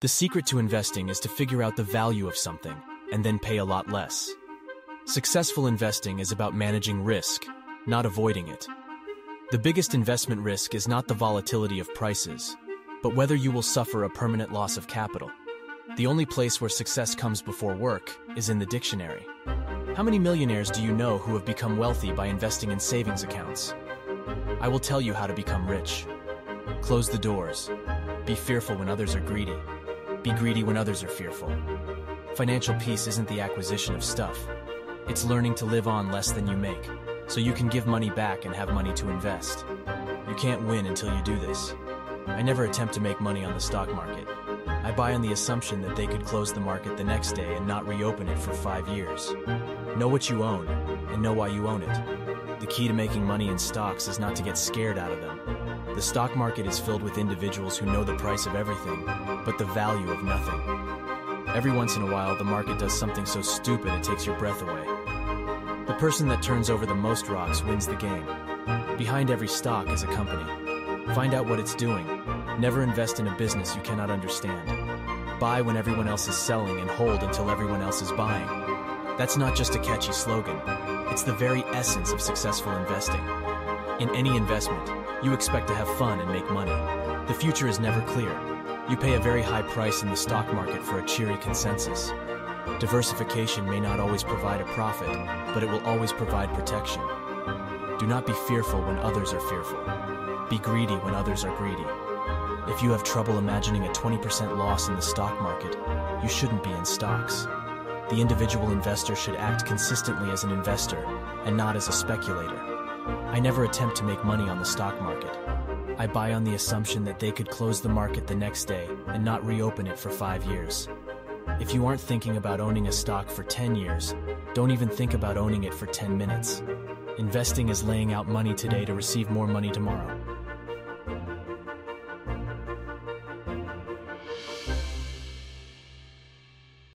The secret to investing is to figure out the value of something and then pay a lot less. Successful investing is about managing risk, not avoiding it. The biggest investment risk is not the volatility of prices, but whether you will suffer a permanent loss of capital. The only place where success comes before work is in the dictionary. How many millionaires do you know who have become wealthy by investing in savings accounts? I will tell you how to become rich. Close the doors. Be fearful when others are greedy. Be greedy when others are fearful. Financial peace isn't the acquisition of stuff. It's learning to live on less than you make, so you can give money back and have money to invest. You can't win until you do this. I never attempt to make money on the stock market. I buy on the assumption that they could close the market the next day and not reopen it for five years. Know what you own, and know why you own it. The key to making money in stocks is not to get scared out of them. The stock market is filled with individuals who know the price of everything, but the value of nothing. Every once in a while, the market does something so stupid it takes your breath away. The person that turns over the most rocks wins the game. Behind every stock is a company. Find out what it's doing. Never invest in a business you cannot understand. Buy when everyone else is selling and hold until everyone else is buying. That's not just a catchy slogan. It's the very essence of successful investing. In any investment, you expect to have fun and make money. The future is never clear. You pay a very high price in the stock market for a cheery consensus. Diversification may not always provide a profit, but it will always provide protection. Do not be fearful when others are fearful. Be greedy when others are greedy. If you have trouble imagining a 20% loss in the stock market, you shouldn't be in stocks. The individual investor should act consistently as an investor and not as a speculator. I never attempt to make money on the stock market. I buy on the assumption that they could close the market the next day and not reopen it for five years. If you aren't thinking about owning a stock for 10 years, don't even think about owning it for 10 minutes. Investing is laying out money today to receive more money tomorrow.